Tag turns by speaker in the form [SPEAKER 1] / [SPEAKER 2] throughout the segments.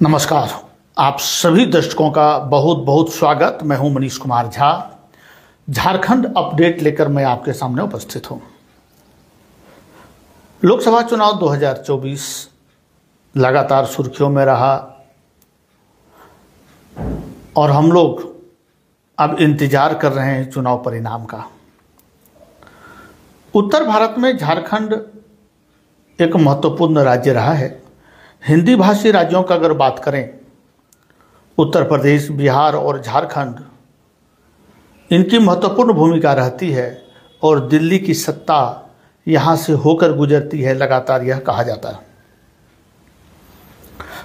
[SPEAKER 1] नमस्कार। आप सभी दर्शकों का बहुत बहुत स्वागत। मैं हूँ मनीष कुमार झा। झारखंड अपडेट लेकर मैं आपके सामने उपस्थित हूँ। लोकसभा चुनाव 2024 लगातार सुर्खियों में रहा और हम लोग अब इंतज़ार कर रहे हैं चुनाव परिणाम का। उत्तर भारत में झारखंड एक महत्वपूर्ण राज्य रहा है। हिंदी भाषी राज्यों का अगर बात करें, उत्तर प्रदेश, बिहार और झारखंड, इनकी महत्वपूर्ण भूमिका रहती है और दिल्ली की सत्ता यहाँ से होकर गुजरती है, लगातार यह कहा जाता है।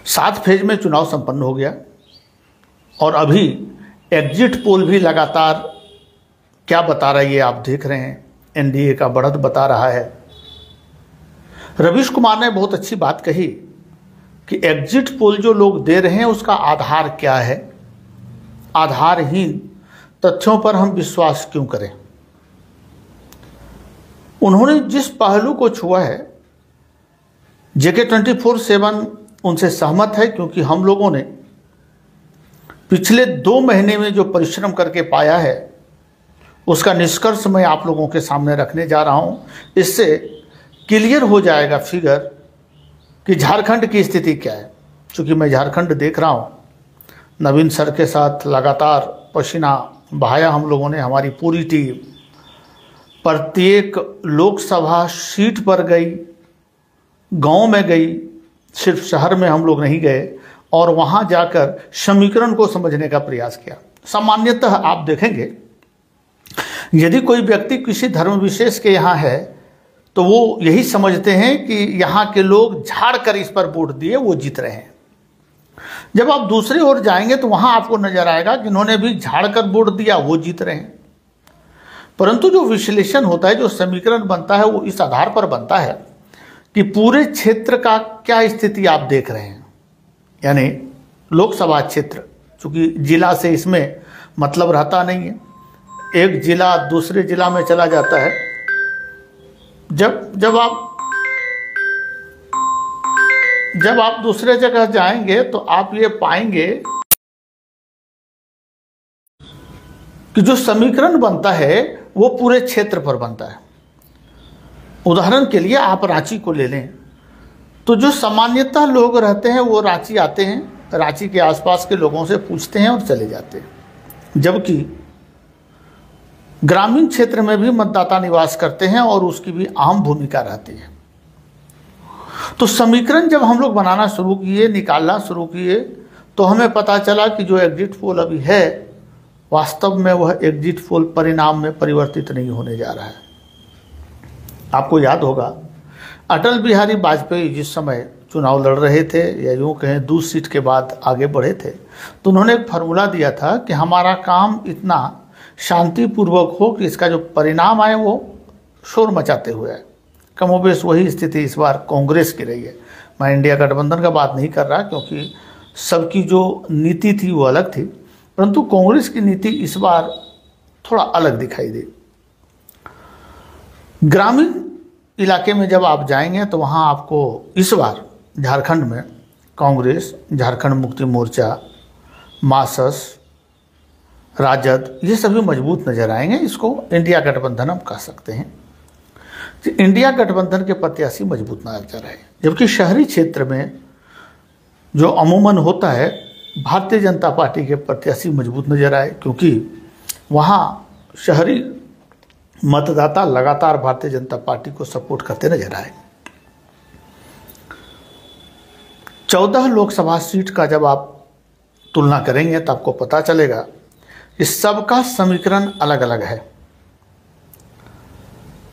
[SPEAKER 1] सात फ़ेज़ में चुनाव संपन्न हो गया और अभी एग्जिट पोल भी लगातार क्या बता रहा है ये आप देख रहे हैं, एनडीए का बढ़त बता रहा है। रवीश कुमार ने बहुत अच्छी बात कही कि एग्जिट पोल जो लोग दे रहे हैं, उसका आधार क्या है? आधारहीन तथ्यों पर हम विश्वास क्यों करें? उन्होंने जिस पहलू को छुआ है जेके ट्वेंटी फोर सेवन उनसे सहमत है, क्योंकि हम लोगों ने पिछले दो महीने में जो परिश्रम करके पाया है, उसका निष्कर्ष मैं आप लोगों के सामने रखने जा रहा हूँ। इससे क्लियर हो जाएगा फिगर कि झारखंड की स्थिति क्या है? क्योंकि मैं झारखंड देख रहा हूँ, नवीन सर के साथ लगातार पसीना बहाया हम लोगों ने, हमारी पूरी टीम। प्रत्येक लोकसभा सीट पर गई, गाँव में गई, सिर्फ़ शहर में हम लोग नहीं गए, और वहाँ जाकर समीकरण को समझने का प्रयास किया। सामान्यतः आप देखेंगे, यदि कोई व्यक्ति किसी धर्म विशेष के यहाँ है तो वो यही समझते हैं कि यहाँ के लोग झाड़ कर इस पर वोट दिए, वो जीत रहे हैं। जब आप दूसरी ओर जाएँगे तो वहाँ आपको नज़र आएगा कि इन्होंने भी झाड़ कर वोट दिया, वो जीत रहे हैं। परंतु जो विश्लेषण होता है, जो समीकरण बनता है, वो इस आधार पर बनता है कि पूरे क्षेत्र का क्या स्थिति आप देख रहे हैं। यानी लोकसभा क्षेत्र, चूँकि जिला से इसमें मतलब रहता नहीं है। एक जिला दूसरे जिला में चला जाता है। जब जब आप जब आप दूसरे जगह जाएँगे तो आप ये पाएँगे कि जो समीकरण बनता है, वो पूरे क्षेत्र पर बनता है। उदाहरण के लिए आप रांची को ले लें। तो जो सामान्यतः लोग रहते हैं, वो रांची आते हैं, रांची के आसपास के लोगों से पूछते हैं और चले जाते हैं। जबकि ग्रामीण क्षेत्र में भी मतदाता निवास करते हैं और उसकी भी अहम भूमिका रहती है। तो समीकरण जब हम लोग बनाना शुरू किए, निकालना शुरू किए तो हमें पता चला कि जो एग्जिट पोल अभी है, वास्तव में वह एग्जिट पोल परिणाम में परिवर्तित नहीं होने जा रहा है। आपको याद होगा, अटल बिहारी वाजपेयी जिस समय चुनाव लड़ रहे थे, या यूँ कहें दूसरी सीट के बाद आगे बढ़े थे तो उन्होंने एक फार्मूला दिया था कि हमारा काम इतना शांतिपूर्वक हो कि इसका जो परिणाम आए वो शोर मचाते हुए आए। कमोबेश वही स्थिति इस बार कांग्रेस की रही है। मैं इंडिया गठबंधन का बात नहीं कर रहा क्योंकि सबकी जो नीति थी वो अलग थी, परंतु कांग्रेस की नीति इस बार थोड़ा अलग दिखाई दी। ग्रामीण इलाके में जब आप जाएँगे तो वहाँ आपको इस बार झारखंड में कांग्रेस, झारखंड मुक्ति मोर्चा, मासस राजद, ये सभी मज़बूत नज़र आएँगे, इसको इंडिया गठबंधन हम कह सकते हैं। इंडिया गठबंधन के प्रत्याशी मज़बूत नज़र आए जबकि शहरी क्षेत्र में जो अमूमन होता है, भारतीय जनता पार्टी के प्रत्याशी मज़बूत नज़र आए, क्योंकि वहाँ शहरी मतदाता लगातार भारतीय जनता पार्टी को सपोर्ट करते नज़र आए। चौदह लोकसभा सीट का जब आप तुलना करेंगे तो आपको पता चलेगा कि सबका समीकरण अलग अलग है।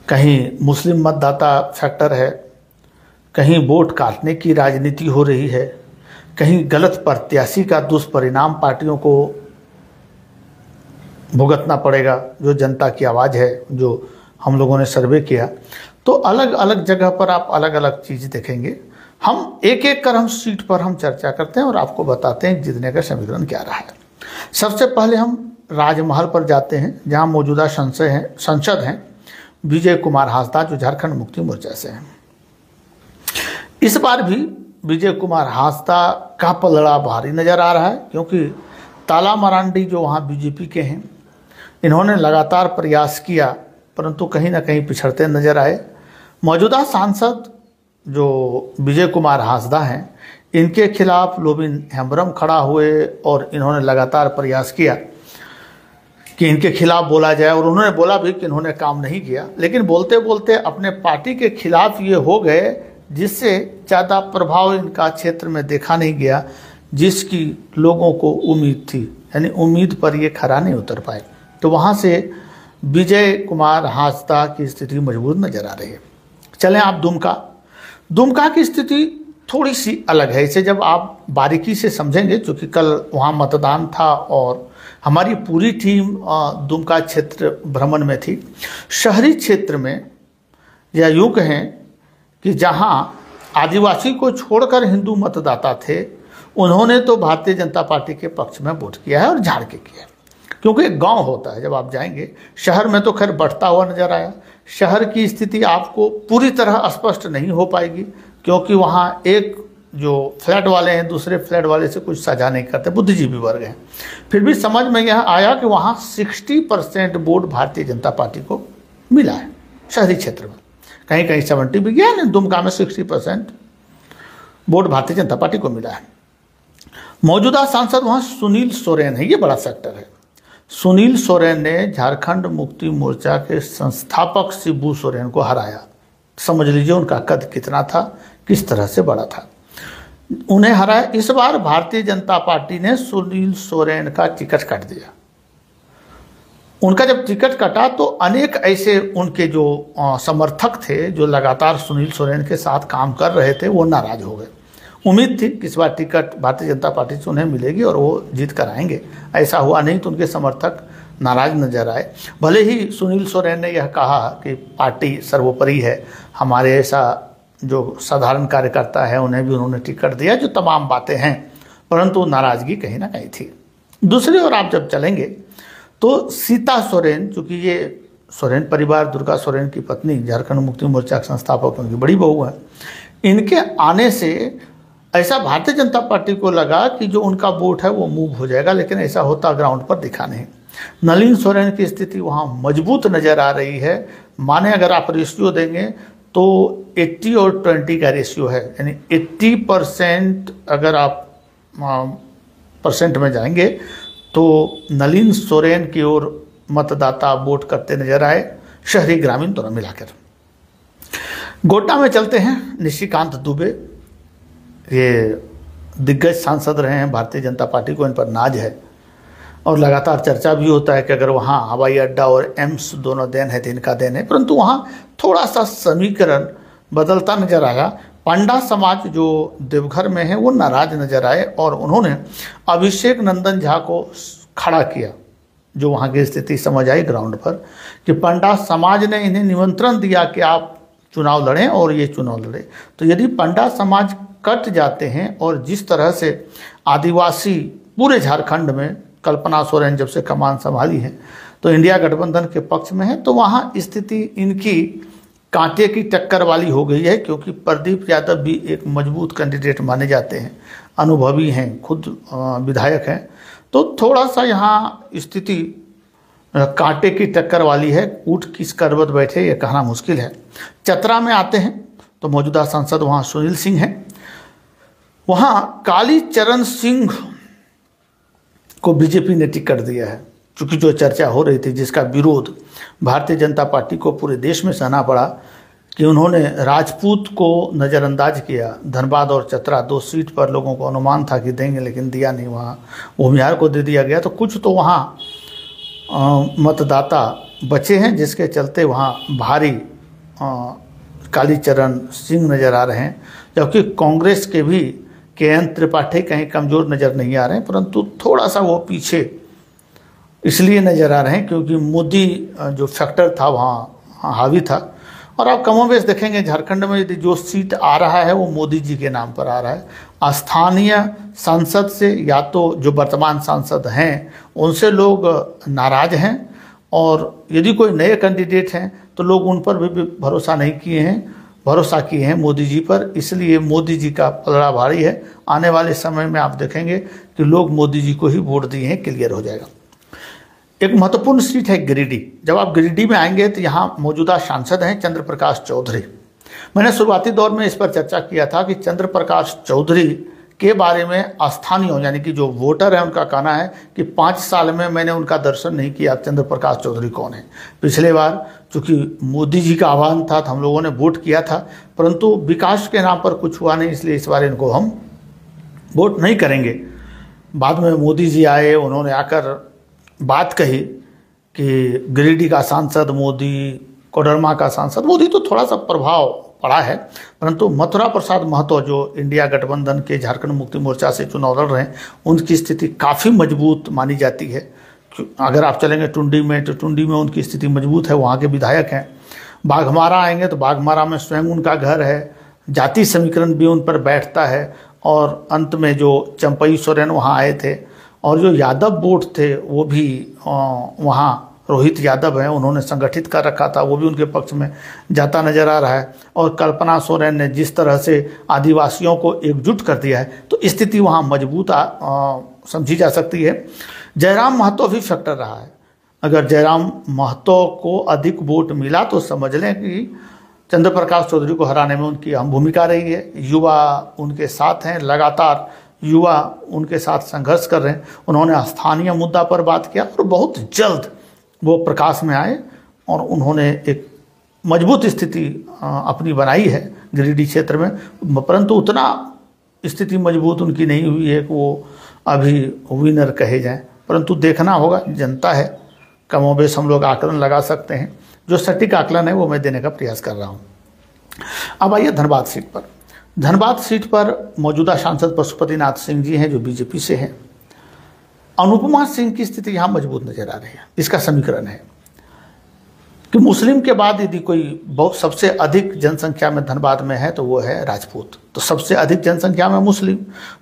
[SPEAKER 1] कहीं मुस्लिम मतदाता फैक्टर है, कहीं वोट काटने की राजनीति हो रही है, कहीं गलत प्रत्याशी का दुष्परिणाम पार्टियों को भुगतना पड़ेगा, जो जनता की आवाज़ है, जो हम लोगों ने सर्वे किया। तो अलग अलग जगह पर आप अलग अलग चीज़ देखेंगे। हम एक एक कर हम सीट पर हम चर्चा करते हैं और आपको बताते हैं जीतने का समीकरण क्या रहा है। सबसे पहले हम राजमहल पर जाते हैं, जहाँ मौजूदा संसद हैं संसद हैं, विजय कुमार हासदा जो झारखंड मुक्ति मोर्चा से हैं। इस बार भी विजय कुमार हासदा का पलड़ा भारी नज़र आ रहा है, क्योंकि ताला मरांडी जो वहाँ बीजेपी के हैं, इन्होंने लगातार प्रयास किया, परंतु कहीं ना कहीं पिछड़ते नज़र आए। मौजूदा सांसद जो विजय कुमार हासदा हैं, इनके खिलाफ लोबिन हेम्ब्रम खड़ा हुए और इन्होंने लगातार प्रयास किया। कि इनके खिलाफ बोला जाए और उन्होंने बोला भी कि इन्होंने काम नहीं किया। लेकिन बोलते बोलते अपने पार्टी के खिलाफ ये हो गए, जिससे ज़्यादा प्रभाव इनका क्षेत्र में देखा नहीं गया, जिसकी लोगों को उम्मीद थी। यानी उम्मीद पर ये खरा नहीं उतर पाए। तो वहाँ से विजय कुमार हास्ता की स्थिति मज़बूत नज़र आ रही है। चलें आप दुमका। दुमका की स्थिति थोड़ी सी अलग है। इसे जब आप बारीकी से समझेंगे क्योंकि कल वहाँ मतदान था और हमारी पूरी टीम दुमका क्षेत्र भ्रमण में थी। शहरी क्षेत्र में या यूँ कहें कि जहाँ आदिवासी को छोड़कर हिंदू मतदाता थे, उन्होंने तो भारतीय जनता पार्टी के पक्ष में वोट किया है और झाड़ के किया है। क्योंकि एक गाँव होता है, जब आप जाएँगे, शहर में तो खैर बढ़ता हुआ नज़र आया। शहर की स्थिति आपको पूरी तरह स्पष्ट नहीं हो पाएगी, क्योंकि वहाँ एक जो फ्लैट वाले हैं, दूसरे फ्लैट वाले से कुछ साझा नहीं करते, बुद्धिजीवी वर्ग हैं। फिर भी समझ में यह आया कि वहाँ 60 percent vote Bharatiya Janata party को मिला है, शहरी क्षेत्र में। कहीं कहीं सेवेंटी भी गया दुमका में sixty percent vote Bharatiya Janata party को मिला है। मौजूदा सांसद वहाँ सुनील सोरेन है, ये बड़ा सेक्टर है। सुनील सोरेन ने झारखंड मुक्ति मोर्चा के संस्थापक शिबू सोरेन को हराया। समझ लीजिए उनका कद कितना था, किस तरह से बड़ा था। उन्हें हराया इस बार भारतीय जनता पार्टी ने सुनील सोरेन का टिकट काट दिया। उनका जब टिकट कटा तो अनेक ऐसे उनके जो समर्थक थे, जो लगातार सुनील सोरेन के साथ काम कर रहे थे, वो नाराज़ हो गए। उम्मीद थी कि इस बार टिकट भारतीय जनता पार्टी से उन्हें मिलेगी और वो जीत कर आएँगे। ऐसा हुआ नहीं तो उनके समर्थक नाराज़ नज़र आए। भले ही सुनील सोरेन ने यह कहा कि पार्टी सर्वोपरि है, हमारे ऐसा जो साधारण कार्यकर्ता है, उन्हें भी उन्होंने टिकट दिया, जो तमाम बातें हैं, परंतु नाराज़गी कहीं ना कहीं थी। दूसरी ओर आप जब चलेंगे तो सीता सोरेन, चूँकि ये सोरेन परिवार, दुर्गा सोरेन की पत्नी, झारखंड मुक्ति मोर्चा के संस्थापक, उनकी बड़ी बहू है, इनके आने से ऐसा भारतीय जनता पार्टी को लगा कि जो उनका वोट है, वो मूव हो जाएगा, लेकिन ऐसा होता ग्राउंड पर दिखा नहीं। नलिन सोरेन की स्थिति वहाँ मज़बूत नज़र आ रही है। माने अगर आप रेशियो देंगे तो 80 और 20 का रेशियो है, यानी 80 परसेंट अगर आप परसेंट में जाएँगे तो नलिन सोरेन की ओर मतदाता वोट करते नज़र आए, शहरी ग्रामीण दोनों मिलाकर। गोड्डा में चलते हैं, निशिकांत दुबे। ये दिग्गज सांसद रहे हैं, भारतीय जनता पार्टी को इन पर नाज है। और लगातार चर्चा भी होता है कि अगर वहाँ हवाई अड्डा और एम्स दोनों देन है तो इनका देन है, परंतु वहाँ थोड़ा सा समीकरण बदलता नज़र आया। पांडा समाज जो देवघर में है, वो नाराज़ नज़र आए और उन्होंने अभिषेक नंदन झा को खड़ा किया, जो वहाँ की स्थिति समझ आई ग्राउंड पर, कि पंडा समाज ने इन्हें निमंत्रण दिया कि आप चुनाव लड़ें और ये चुनाव लड़े। तो यदि पंडा समाज कट जाते हैं और जिस तरह से आदिवासी पूरे झारखंड में कल्पना सोरेन जब से कमान संभाली है तो इंडिया गठबंधन के पक्ष में है तो वहाँ स्थिति इनकी कांटे की टक्कर वाली हो गई है, क्योंकि प्रदीप यादव भी एक मज़बूत कैंडिडेट माने जाते हैं, अनुभवी हैं, खुद विधायक हैं। तो थोड़ा सा यहाँ स्थिति कांटे की टक्कर वाली है, ऊट किस करवत बैठे, ये कहना मुश्किल है। चतरा में आते हैं तो मौजूदा सांसद वहाँ सुनील सिंह हैं। वहाँ काली चरण सिंह को बीजेपी ने टिकट दिया है। चूँकि जो चर्चा हो रही थी, जिसका विरोध भारतीय जनता पार्टी को पूरे देश में सहना पड़ा, कि उन्होंने राजपूत को नज़रअंदाज किया। धनबाद और चतरा दो सीट पर लोगों को अनुमान था कि देंगे, लेकिन दिया नहीं वहाँ। भूमिहार को दे दिया गया तो कुछ तो वहाँ मतदाता बचे हैं, जिसके चलते वहाँ भारी कालीचरण सिंह नज़र आ रहे हैं। जबकि कांग्रेस के भी एन त्रिपाठी कहीं कमज़ोर नज़र नहीं आ रहे हैं, परंतु थोड़ा सा वो पीछे इसलिए नज़र आ रहे हैं क्योंकि मोदी जो फैक्टर था वहाँ हावी था। और आप कमोबेश देखेंगे, झारखंड में यदि जो सीट आ रहा है, वो मोदी जी के नाम पर आ रहा है। स्थानीय सांसद से या तो जो वर्तमान सांसद हैं, उनसे लोग नाराज़ हैं। और यदि कोई नए कैंडिडेट हैं तो लोग उन पर भी भरोसा नहीं किए हैं। भरोसा किए हैं मोदी जी पर, इसलिए मोदी जी का पलड़ा भारी है। आने वाले समय में आप देखेंगे कि लोग मोदी जी को ही वोट दिए हैं, क्लियर हो जाएगा। एक महत्वपूर्ण सीट है गिरिडीह। जब आप गिरिडीह में आएँगे तो यहाँ मौजूदा सांसद हैं चंद्र प्रकाश चौधरी। मैंने शुरुआती दौर में इस पर चर्चा किया था कि चंद्र प्रकाश चौधरी के बारे में स्थानीय यानी कि जो वोटर है, उनका कहना है कि पाँच साल में मैंने उनका दर्शन नहीं किया। चंद्र प्रकाश चौधरी कौन है? पिछले बार चूँकि मोदी जी का आह्वान था तो हम लोगों ने वोट किया था, परंतु विकास के नाम पर कुछ हुआ नहीं, इसलिए इस बार इनको हम वोट नहीं करेंगे। बाद में मोदी जी आए, उन्होंने आकर बात कही कि गिरिडीह का सांसद, मोदी कोडरमा का सांसद मोदी तो थोड़ा सा प्रभाव पड़ा है। परंतु मथुरा प्रसाद महतो जो इंडिया गठबंधन के झारखंड मुक्ति मोर्चा से चुनाव लड़ रहे हैं, उनकी स्थिति काफ़ी मज़बूत मानी जाती है। अगर आप चलेंगे टुंडी में तो टुंडी में उनकी स्थिति मज़बूत है, वहाँ के विधायक हैं। बाघमारा आएँगे तो बाघमारा में स्वयं उनका घर है, जाति समीकरण भी उन पर बैठता है और अंत में जो चंपई सोरेन वहाँ आए थे और जो यादव बोट थे, वो भी वहाँ रोहित यादव हैं, उन्होंने संगठित कर रखा था, वो भी उनके पक्ष में जाता नज़र आ रहा है। और कल्पना सोरेन ने जिस तरह से आदिवासियों को एकजुट कर दिया है तो स्थिति वहाँ मज़बूत समझी जा सकती है। जयराम महतो भी फैक्टर रहा है। अगर जयराम महतो को अधिक वोट मिला तो समझ लें कि चंद्र प्रकाश चौधरी को हराने में उनकी अहम भूमिका रही है। युवा उनके साथ हैं, लगातार युवा उनके साथ संघर्ष कर रहे हैं। उन्होंने स्थानीय मुद्दा पर बात किया और बहुत जल्द वो प्रकाश में आए और उन्होंने एक मज़बूत स्थिति अपनी बनाई है गिरिडीह क्षेत्र में। परंतु उतना स्थिति मज़बूत उनकी नहीं हुई है कि वो अभी विनर कहे जाएँ। परंतु देखना होगा, जनता है कमोबेश हम लोग आकलन लगा सकते हैं। जो सटीक आकलन है वो मैं देने का प्रयास कर रहा हूँ। अब आइए धनबाद सीट पर। धनबाद सीट पर मौजूदा सांसद पशुपतिनाथ सिंह जी हैं, जो बीजेपी से हैं। अनुपमा सिंह की स्थिति यहाँ मज़बूत नज़र आ रही है। इसका समीकरण है कि मुस्लिम के बाद यदि कोई बहुत सबसे अधिक जनसंख्या में धनबाद में है तो वो है राजपूत। तो सबसे अधिक जनसंख्या में मुस्लिम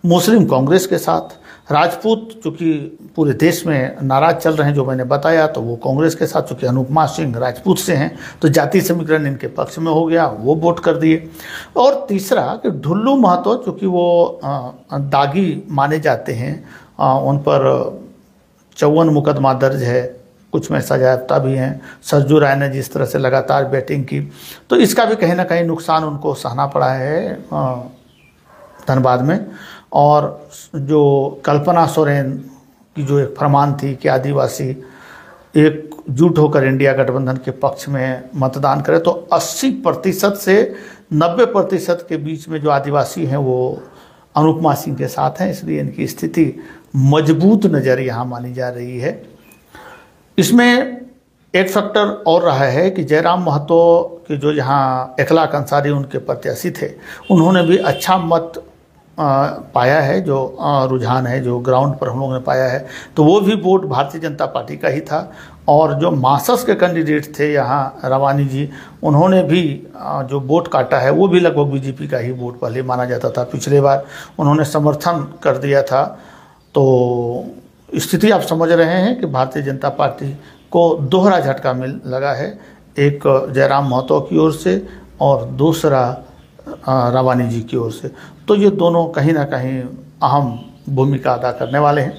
[SPEAKER 1] मुस्लिम कांग्रेस के साथ। राजपूत चूँकि पूरे देश में नाराज़ चल रहे हैं, जो मैंने बताया तो वो कांग्रेस के साथ, चूँकि अनुपमा सिंह राजपूत से हैं तो जाति समीकरण इनके पक्ष में हो गया, वो वोट कर दिए। और तीसरा, कि ढुल्लू महतो, चूँकि वो दागी माने जाते हैं उन पर चौवन मुकदमा दर्ज है। कुछ में सजायाफ्ता भी हैं। सरजू राय ने जिस तरह से लगातार बैटिंग की तो इसका भी कहीं ना कहीं नुकसान उनको सहना पड़ा है धनबाद में। और जो कल्पना सोरेन की जो एक फरमान थी कि आदिवासी एक जुट होकर इंडिया गठबंधन के पक्ष में मतदान करें तो 80 प्रतिशत से 90 प्रतिशत के बीच में जो आदिवासी हैं वो अनुपमा सिंह के साथ हैं, इसलिए इनकी स्थिति मज़बूत नज़र यहाँ मानी जा रही है। इसमें एक फैक्टर और रहा है कि जयराम महतो के जो यहाँ इखलाक अंसारी उनके प्रत्याशी थे, उन्होंने भी अच्छा मत पाया है, जो रुझान है, जो ग्राउंड पर हम लोगों ने पाया है तो वो भी वोट भारतीय जनता पार्टी का ही था। और जो मासस के कैंडिडेट थे यहाँ, रवानी जी, उन्होंने भी जो वोट काटा है, वो भी लगभग बीजेपी का ही वोट पहले माना जाता था पिछले बार। उन्होंने समर्थन कर दिया था। तो स्थिति आप समझ रहे हैं कि भारतीय जनता पार्टी को दोहरा झटका मिल लगा है। एक जयराम महतो की ओर से और दूसरा रावानी जी की ओर से। तो ये दोनों कहीं ना कहीं अहम भूमिका अदा करने वाले हैं।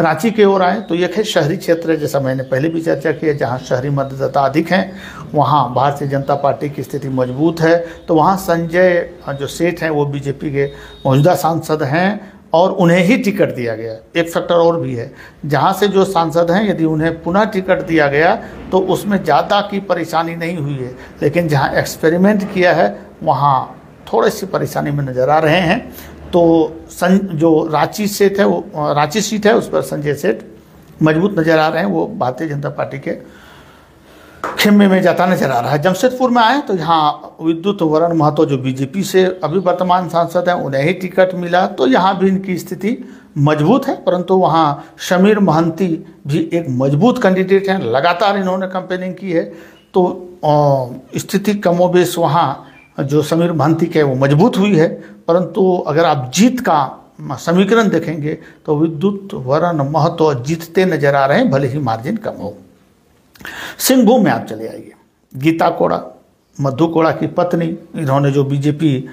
[SPEAKER 1] रांची की ओर आए तो ये है शहरी क्षेत्र जैसा मैंने पहले भी चर्चा की है, जहाँ शहरी मतदाता अधिक हैं, वहाँ भारतीय जनता पार्टी की स्थिति मज़बूत है। तो वहाँ संजय, जो सेठ हैं, वो बीजेपी के मौजूदा सांसद हैं। और उन्हें ही टिकट दिया गया। एक फैक्टर और भी है, जहाँ से जो सांसद हैं, यदि उन्हें पुनः टिकट दिया गया तो उसमें ज़्यादा की परेशानी नहीं हुई है, लेकिन जहाँ एक्सपेरिमेंट किया है, वहाँ थोड़ी सी परेशानी में नज़र आ रहे हैं। तो सं, जो रांची सेठ है, वो, रांची सीट है, उस पर संजय सेठ मज़बूत नज़र आ रहे हैं, वो भारतीय जनता पार्टी के खेमे में जाता नज़र आ रहा है। जमशेदपुर में आए तो यहाँ विद्युत वरण महतो जो बीजेपी से अभी वर्तमान सांसद हैं, उन्हें ही टिकट मिला। तो यहाँ भी इनकी स्थिति मज़बूत है, परंतु वहाँ शमीर महंती भी एक मज़बूत कैंडिडेट हैं। लगातार इन्होंने कंपेनिंग की है। तो स्थिति कमोबेश वहाँ जो समीर महंती के वो मज़बूत हुई है। परंतु अगर आप जीत का समीकरण देखेंगे तो विद्युत वरण महतो जीतते नज़र आ रहे हैं, भले ही मार्जिन कम हो। सिंहभूम में आप चले आइए। गीता कोड़ा, मधु कोड़ा की पत्नी, इन्होंने जो बीजेपी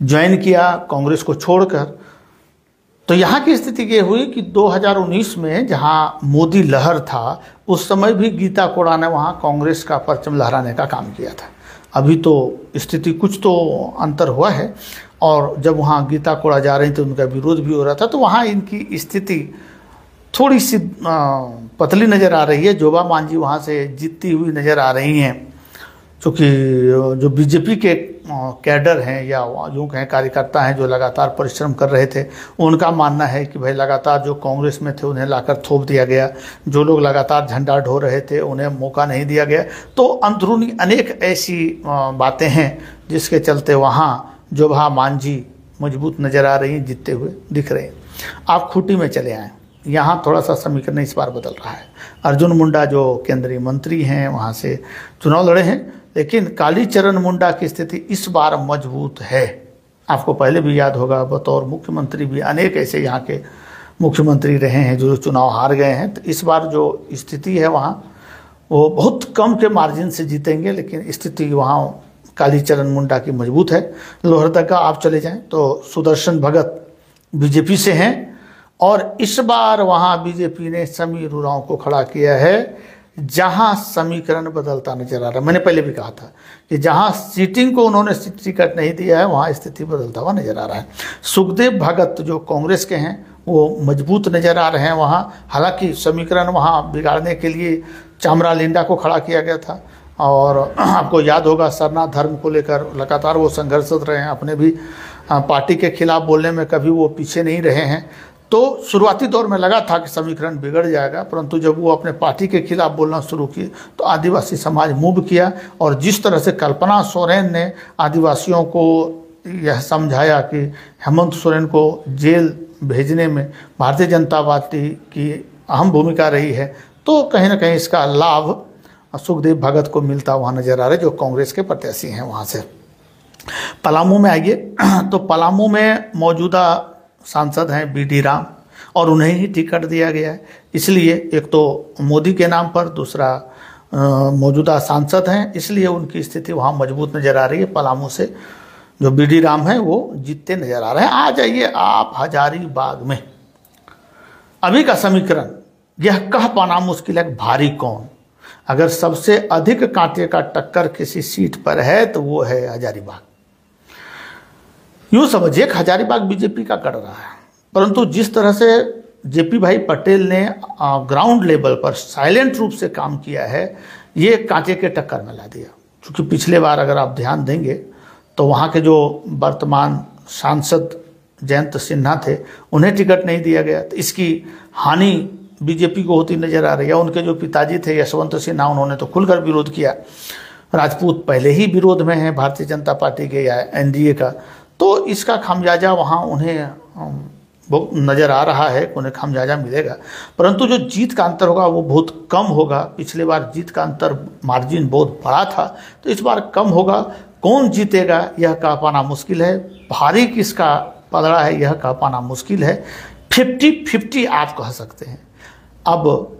[SPEAKER 1] ज्वाइन किया कांग्रेस को छोड़कर तो यहाँ की स्थिति ये हुई कि 2019 में जहाँ मोदी लहर था, उस समय भी गीता कोड़ा ने वहाँ कांग्रेस का परचम लहराने का काम किया था। अभी तो स्थिति कुछ तो अंतर हुआ है और जब वहाँ गीता कोड़ा जा रही थी, उनका विरोध भी हो रहा था तो वहाँ इनकी स्थिति थोड़ी सी पतली नज़र आ रही है। जोबा मांझी वहाँ से जीतती हुई नज़र आ रही हैं क्योंकि जो बीजेपी के कैडर हैं या यूँ कहें कार्यकर्ता हैं, जो लगातार परिश्रम कर रहे थे, उनका मानना है कि भाई लगातार जो कांग्रेस में थे, उन्हें लाकर थोप दिया गया। जो लोग लगातार झंडा ढो रहे थे, उन्हें मौका नहीं दिया गया। तो अंदरूनी अनेक ऐसी बातें हैं, जिसके चलते वहाँ जोभा मांझी मज़बूत नज़र आ रही हैं, जीतते हुए दिख रहे हैं। आप खूटी में चले आएँ। यहाँ थोड़ा सा समीकरण इस बार बदल रहा है। अर्जुन मुंडा जो केंद्रीय मंत्री हैं, वहाँ से चुनाव लड़े हैं, लेकिन कालीचरण मुंडा की स्थिति इस बार मज़बूत है। आपको पहले भी याद होगा, बतौर मुख्यमंत्री भी अनेक ऐसे यहाँ के मुख्यमंत्री रहे हैं जो चुनाव हार गए हैं। तो इस बार जो स्थिति है वहाँ, वो बहुत कम के मार्जिन से जीतेंगे, लेकिन स्थिति वहाँ कालीचरण मुंडा की मज़बूत है। लोहरदगा आप चले जाएँ तो सुदर्शन भगत बीजेपी से हैं। और इस बार वहाँ बीजेपी ने समीर उराव को खड़ा किया है, जहाँ समीकरण बदलता नज़र आ रहा है। मैंने पहले भी कहा था कि जहाँ सीटिंग को उन्होंने टिकट नहीं दिया है, वहाँ स्थिति बदलता हुआ नज़र आ रहा है। सुखदेव भगत जो कांग्रेस के हैं, वो मज़बूत नज़र आ रहे हैं वहाँ। हालाँकि समीकरण वहाँ बिगाड़ने के लिए चामरा लिंडा को खड़ा किया गया था। और आपको याद होगा, सरना धर्म को लेकर लगातार वो संघर्षरत रहे हैं। अपने भी पार्टी के खिलाफ बोलने में कभी वो पीछे नहीं रहे हैं। तो शुरुआती दौर में लगा था कि समीकरण बिगड़ जाएगा, परंतु जब वो अपने पार्टी के खिलाफ बोलना शुरू किए तो आदिवासी समाज मूव किया और जिस तरह से कल्पना सोरेन ने आदिवासियों को यह समझाया कि हेमंत सोरेन को जेल भेजने में भारतीय जनता पार्टी की अहम भूमिका रही है तो कहीं ना कहीं इसका लाभ सुखदेव भगत को मिलता वहाँ नज़र आ रहा है, जो कांग्रेस के प्रत्याशी हैं वहाँ से। पलामू में आइए। तो पलामू में मौजूदा सांसद हैं बी डी राम, और उन्हें ही टिकट दिया गया है। इसलिए एक तो मोदी के नाम पर, दूसरा मौजूदा सांसद हैं, इसलिए उनकी स्थिति वहाँ मज़बूत नज़र आ रही है। पलामू से जो बी डी राम है, वो जीतते नज़र आ रहे हैं। आ जाइए आप हजारीबाग में। अभी का समीकरण, यह कह पाना मुश्किल है भारी कौन? अगर सबसे अधिक कांटे का टक्कर किसी सीट पर है तो वो है हजारीबाग यूँ समझिए हजारीबाग बीजेपी का कर रहा है। परंतु जिस तरह से जेपी भाई पटेल ने ग्राउंड लेवल पर साइलेंट रूप से काम किया है, ये कांटे के टक्कर में ला दिया। क्योंकि पिछले बार अगर आप ध्यान देंगे तो वहाँ के जो वर्तमान सांसद जयंत सिन्हा थे, उन्हें टिकट नहीं दिया गया। तो इसकी हानि बीजेपी को होती नज़र आ रही है। उनके जो पिताजी थे, यशवंत सिन्हा, उन्होंने तो खुलकर विरोध किया। राजपूत पहले ही विरोध में है, भारतीय जनता पार्टी के या एनडीए का। तो इसका खामजाजा वहाँ उन्हें नज़र आ रहा है उन्हें खामजाजा मिलेगा। परंतु जो जीत का अंतर होगा वो बहुत कम होगा। पिछले बार जीत का अंतर मार्जिन बहुत बड़ा था तो इस बार कम होगा। कौन जीतेगा यह कह पाना मुश्किल है। भारी किसका पदड़ा है यह कह पाना मुश्किल है। फिफ्टी फिफ्टी आप कह सकते हैं। अब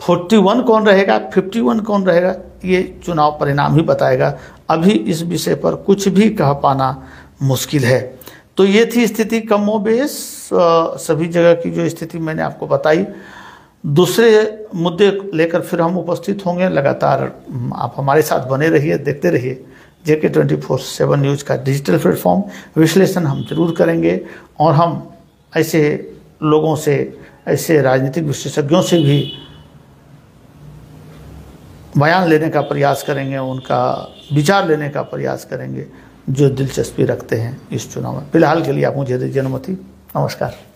[SPEAKER 1] फोर्टी वन कौन रहेगा? फिफ्टी वन कौन रहेगा? ये चुनाव परिणाम ही बताएगा। अभी इस विषय पर कुछ भी कह पाना मुश्किल है। तो ये थी स्थिति कमो बेस सभी जगह की जो स्थिति मैंने आपको बताई। दूसरे मुद्दे लेकर फिर हम उपस्थित होंगे। लगातार आप हमारे साथ बने रहिए, देखते रहिए। JK twenty four seven news का डिजिटल प्लेटफॉर्म, विश्लेषण हम ज़रूर करेंगे और हम ऐसे लोगों से, ऐसे राजनीतिक विशेषज्ञों से भी बयान लेने का प्रयास करेंगे, उनका विचार लेने का प्रयास करेंगे। जो दिलचस्पी रखते हैं इस चुनाव में। फ़िलहाल के लिए आप मुझे दीजिए अनुमति। नमस्कार।